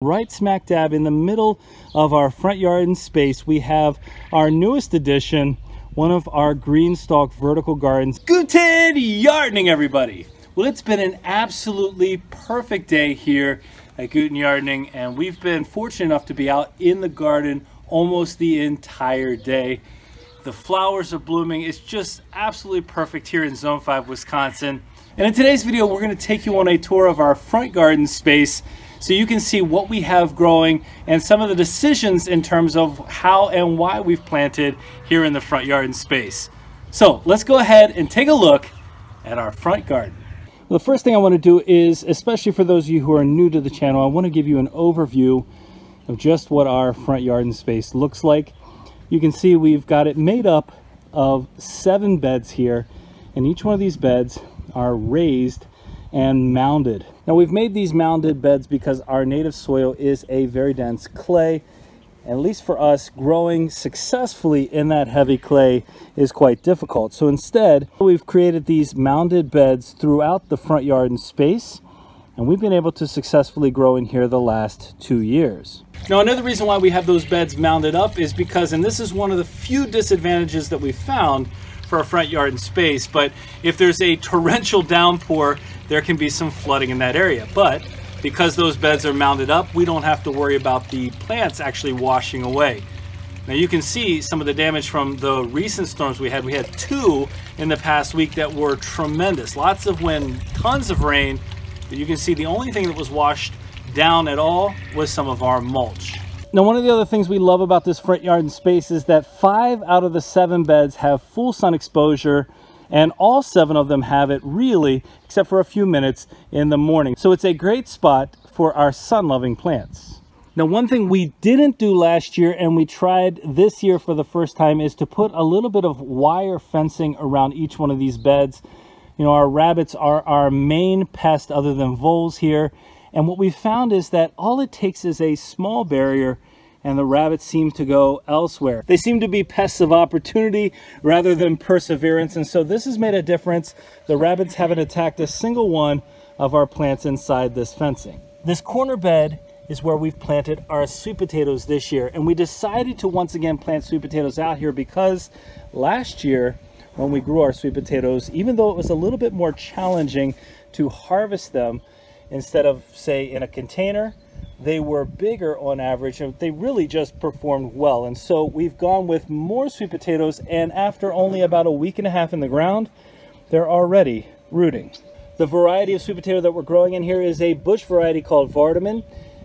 Right smack dab in the middle of our front yardening space, we have our newest addition, one of our green stalk vertical gardens. Guten Yardening, everybody! Well, it's been an absolutely perfect day here at Guten Yardening, and we've been fortunate enough to be out in the garden almost the entire day. The flowers are blooming. It's just absolutely perfect here in Zone 5, Wisconsin. And in today's video, we're going to take you on a tour of our front garden space so you can see what we have growing and some of the decisions in terms of how and why we've planted here in the front yardening space. So let's go ahead and take a look at our front garden. The first thing I want to do is, especially for those of you who are new to the channel, I want to give you an overview of just what our front yardening space looks like. You can see we've got it made up of seven beds here and each one of these beds are raised and mounded. Now we've made these mounded beds because our native soil is a very dense clay. At least for us, growing successfully in that heavy clay is quite difficult. So instead, we've created these mounded beds throughout the front yardening space and we've been able to successfully grow in here the last two years. Now another reason why we have those beds mounded up is because, and this is one of the few disadvantages that we found for a front yardening space, but if there's a torrential downpour, there can be some flooding in that area. But because those beds are mounded up, we don't have to worry about the plants actually washing away. Now you can see some of the damage from the recent storms we had. We had two in the past week that were tremendous. Lots of wind, tons of rain. But you can see the only thing that was washed down at all was some of our mulch. Now, one of the other things we love about this front yardening space is that five out of the seven beds have full sun exposure and all seven of them have it really, except for a few minutes in the morning. So it's a great spot for our sun-loving plants. Now, one thing we didn't do last year and we tried this year for the first time is to put a little bit of wire fencing around each one of these beds. You know, our rabbits are our main pest other than voles here. And what we found is that all it takes is a small barrier and the rabbits seem to go elsewhere. They seem to be pests of opportunity rather than perseverance. And so this has made a difference. The rabbits haven't attacked a single one of our plants inside this fencing. This corner bed is where we've planted our sweet potatoes this year. And we decided to once again plant sweet potatoes out here because last year when we grew our sweet potatoes, even though it was a little bit more challenging to harvest them, instead of say in a container they were bigger on average and they really just performed well and so we've gone with more sweet potatoes and after only about a week and a half in the ground they're already rooting the variety of sweet potato that we're growing in here is a bush variety called Vardaman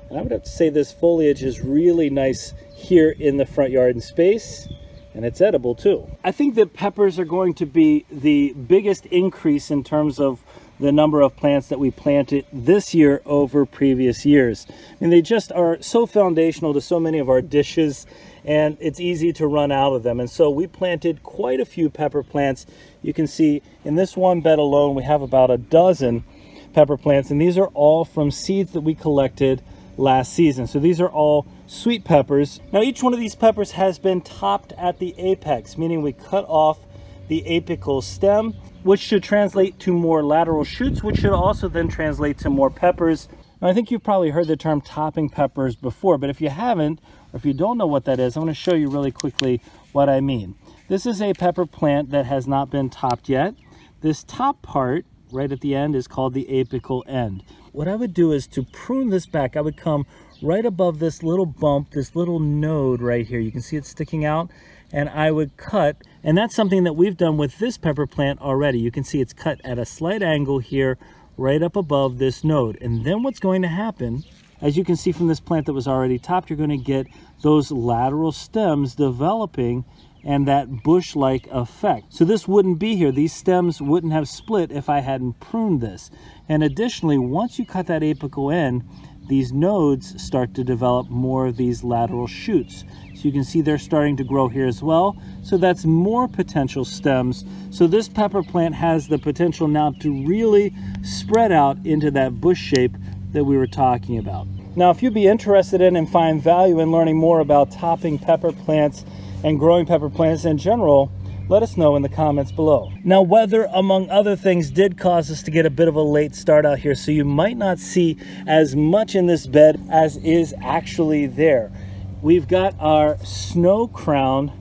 and I would have to say this foliage is really nice here in the front yardening space and it's edible too. I think that peppers are going to be the biggest increase in terms of the number of plants that we planted this year over previous years. I mean, they just are so foundational to so many of our dishes and it's easy to run out of them. And so we planted quite a few pepper plants. You can see in this one bed alone, we have about a dozen pepper plants and these are all from seeds that we collected last season. So these are all sweet peppers. Now each one of these peppers has been topped at the apex, meaning we cut off the apical stem which should translate to more lateral shoots, which should also then translate to more peppers. Now, I think you've probably heard the term topping peppers before, but if you haven't, or if you don't know what that is, I'm to show you really quickly what I mean. This is a pepper plant that has not been topped yet. This top part right at the end is called the apical end. What I would do is to prune this back, I would come right above this little bump, this little node right here. You can see it sticking out and I would cut, and that's something that we've done with this pepper plant already. You can see it's cut at a slight angle here, right up above this node. And then what's going to happen, as you can see from this plant that was already topped, you're going to get those lateral stems developing and that bush-like effect. So this wouldn't be here. These stems wouldn't have split if I hadn't pruned this. And additionally, once you cut that apical end, these nodes start to develop more of these lateral shoots. So you can see they're starting to grow here as well. So that's more potential stems. So this pepper plant has the potential now to really spread out into that bush shape that we were talking about. Now, if you'd be interested in and find value in learning more about topping pepper plants and growing pepper plants in general, let us know in the comments below. Now, weather, among other things, did cause us to get a bit of a late start out here, so you might not see as much in this bed as is actually there. We've got our snow crown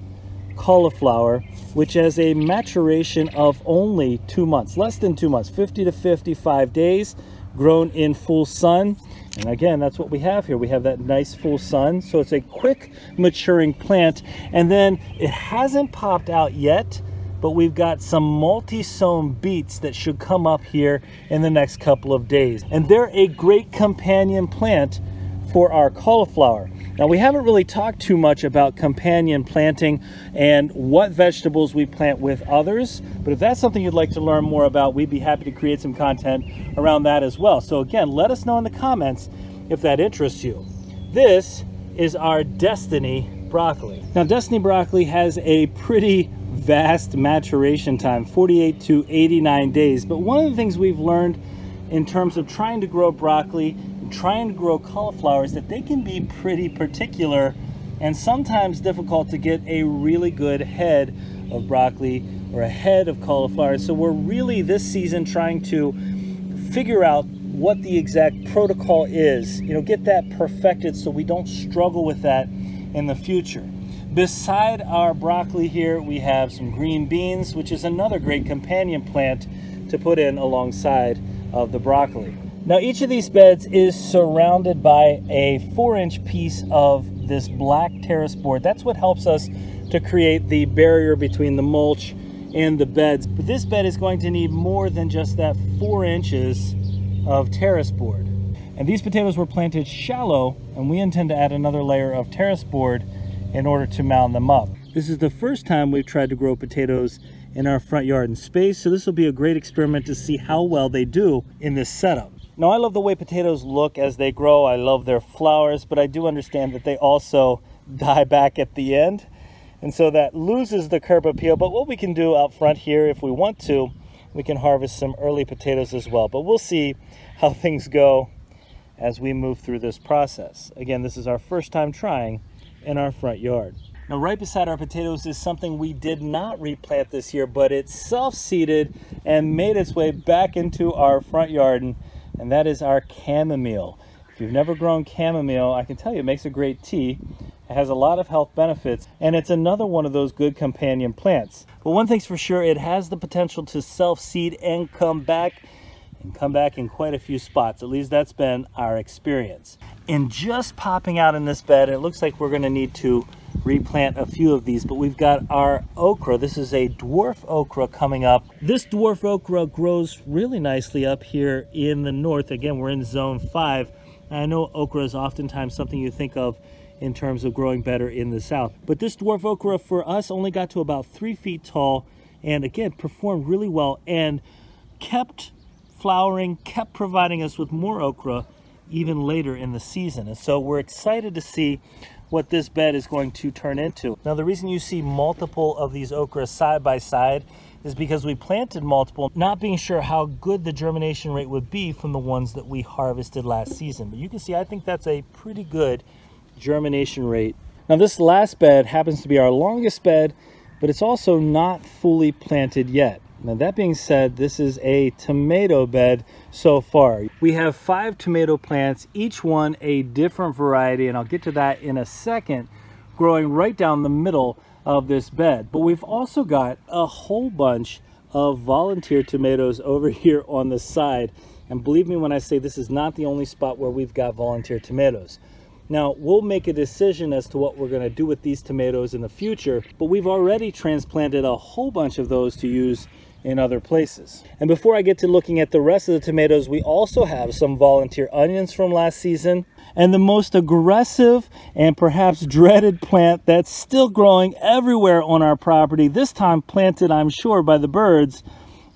cauliflower, which has a maturation of only two months, less than two months, 50 to 55 days, grown in full sun. And again, that's what we have here. We have that nice full sun. So it's a quick maturing plant. And then it hasn't popped out yet, but we've got some multi-sown beets that should come up here in the next couple of days. And they're a great companion plant for our cauliflower. Now we haven't really talked too much about companion planting and what vegetables we plant with others, but if that's something you'd like to learn more about, we'd be happy to create some content around that as well. So again, let us know in the comments if that interests you. This is our Destiny broccoli. Now Destiny broccoli has a pretty vast maturation time, 48 to 89 days, but one of the things we've learned in terms of trying to grow broccoli trying and grow cauliflowers that they can be pretty particular and sometimes difficult to get a really good head of broccoli or a head of cauliflower. So we're really this season trying to figure out what the exact protocol is, you know, get that perfected so we don't struggle with that in the future. Beside our broccoli here, we have some green beans, which is another great companion plant to put in alongside of the broccoli. Now each of these beds is surrounded by a four inch piece of this black terrace board. That's what helps us to create the barrier between the mulch and the beds. But this bed is going to need more than just that four inches of terrace board. And these potatoes were planted shallow and we intend to add another layer of terrace board in order to mound them up. This is the first time we've tried to grow potatoes in our front yardening space, so this will be a great experiment to see how well they do in this setup. Now I love the way potatoes look as they grow. I love their flowers, but I do understand that they also die back at the end. And so that loses the curb appeal. But what we can do out front here, if we want to, we can harvest some early potatoes as well. But we'll see how things go as we move through this process. Again, this is our first time trying in our front yard. Now right beside our potatoes is something we did not replant this year, but it self-seeded and made its way back into our front yard. And and that is our chamomile. If you've never grown chamomile, I can tell you it makes a great tea. It has a lot of health benefits, and it's another one of those good companion plants. But one thing's for sure, it has the potential to self-seed and come back, and come back in quite a few spots. At least that's been our experience. And just popping out in this bed, it looks like we're gonna need to replant a few of these, but we've got our okra. This is a dwarf okra coming up. This dwarf okra grows really nicely up here in the north. Again, we're in zone five. I know okra is oftentimes something you think of in terms of growing better in the south. But this dwarf okra for us only got to about three feet tall and again, performed really well and kept flowering, kept providing us with more okra even later in the season. And so we're excited to see what this bed is going to turn into. Now the reason you see multiple of these okras side by side is because we planted multiple, not being sure how good the germination rate would be from the ones that we harvested last season. But you can see, I think that's a pretty good germination rate. Now this last bed happens to be our longest bed, but it's also not fully planted yet. Now that being said, this is a tomato bed so far. We have five tomato plants, each one a different variety, and I'll get to that in a second, growing right down the middle of this bed. But we've also got a whole bunch of volunteer tomatoes over here on the side. And believe me when I say this is not the only spot where we've got volunteer tomatoes. Now, we'll make a decision as to what we're going to do with these tomatoes in the future, but we've already transplanted a whole bunch of those to use in other places. And before I get to looking at the rest of the tomatoes, we also have some volunteer onions from last season. And the most aggressive and perhaps dreaded plant that's still growing everywhere on our property, this time planted, I'm sure, by the birds,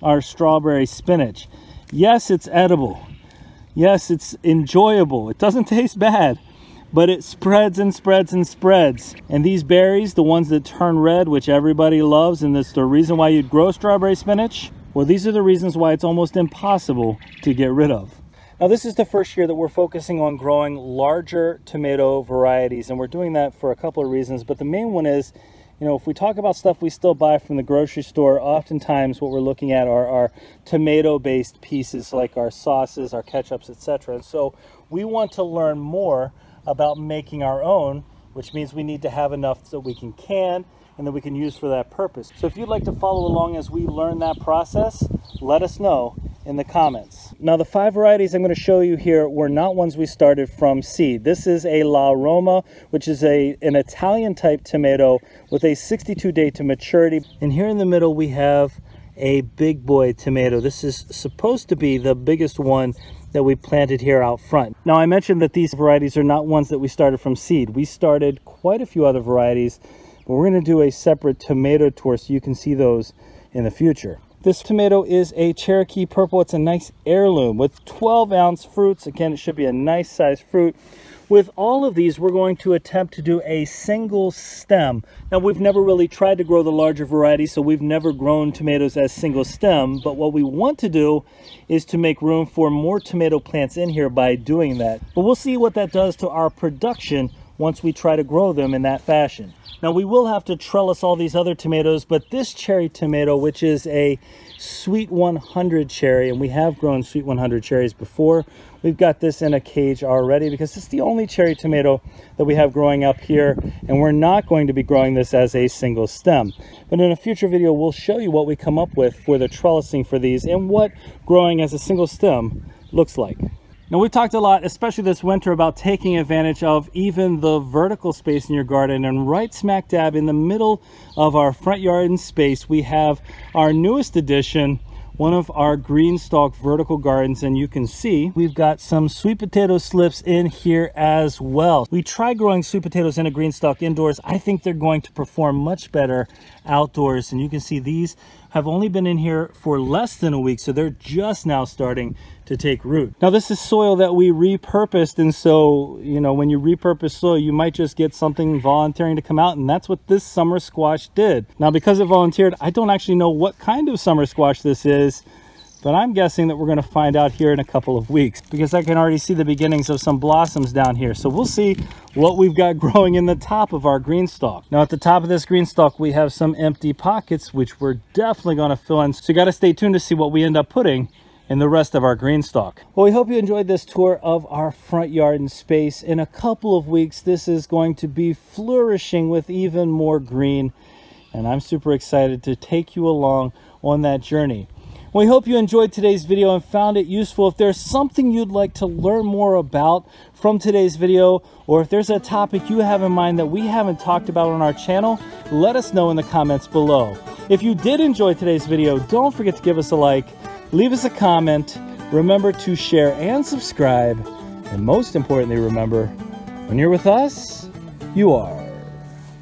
our strawberry spinach. Yes, it's edible. Yes, it's enjoyable. It doesn't taste bad but it spreads and spreads and spreads. And these berries, the ones that turn red, which everybody loves, and that's the reason why you'd grow strawberry spinach, well, these are the reasons why it's almost impossible to get rid of. Now, this is the first year that we're focusing on growing larger tomato varieties, and we're doing that for a couple of reasons, but the main one is you know, if we talk about stuff we still buy from the grocery store, oftentimes what we're looking at are our tomato-based pieces like our sauces, our ketchups, etc. And so we want to learn more about making our own, which means we need to have enough so we can can and that we can use for that purpose. So if you'd like to follow along as we learn that process, let us know in the comments. Now the five varieties I'm going to show you here were not ones we started from seed. This is a La Roma, which is a an Italian type tomato with a 62 day to maturity. And here in the middle we have a big boy tomato. This is supposed to be the biggest one that we planted here out front. Now I mentioned that these varieties are not ones that we started from seed. We started quite a few other varieties, but we're going to do a separate tomato tour so you can see those in the future. This tomato is a Cherokee Purple. It's a nice heirloom with 12 ounce fruits. Again, it should be a nice size fruit. With all of these, we're going to attempt to do a single stem. Now, we've never really tried to grow the larger variety, so we've never grown tomatoes as single stem. But what we want to do is to make room for more tomato plants in here by doing that. But we'll see what that does to our production once we try to grow them in that fashion. Now we will have to trellis all these other tomatoes, but this cherry tomato, which is a Sweet 100 cherry, and we have grown Sweet 100 cherries before, we've got this in a cage already because it's the only cherry tomato that we have growing up here, and we're not going to be growing this as a single stem. But in a future video, we'll show you what we come up with for the trellising for these and what growing as a single stem looks like. Now we've talked a lot, especially this winter, about taking advantage of even the vertical space in your garden and right smack dab in the middle of our front yardening space, we have our newest addition, one of our green stalk vertical gardens and you can see we've got some sweet potato slips in here as well. We try growing sweet potatoes in a green stalk indoors. I think they're going to perform much better outdoors and you can see these have only been in here for less than a week so they're just now starting to take root. Now this is soil that we repurposed and so you know when you repurpose soil you might just get something volunteering to come out and that's what this summer squash did. Now because it volunteered I don't actually know what kind of summer squash this is but I'm guessing that we're going to find out here in a couple of weeks because I can already see the beginnings of some blossoms down here. So we'll see what we've got growing in the top of our green stalk. Now at the top of this green stalk, we have some empty pockets, which we're definitely going to fill in. So you got to stay tuned to see what we end up putting in the rest of our green stalk. Well, we hope you enjoyed this tour of our front yardening space. In a couple of weeks, this is going to be flourishing with even more green. And I'm super excited to take you along on that journey. We hope you enjoyed today's video and found it useful. If there's something you'd like to learn more about from today's video, or if there's a topic you have in mind that we haven't talked about on our channel, let us know in the comments below. If you did enjoy today's video, don't forget to give us a like, leave us a comment, remember to share and subscribe, and most importantly, remember, when you're with us, you are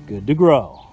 good to grow.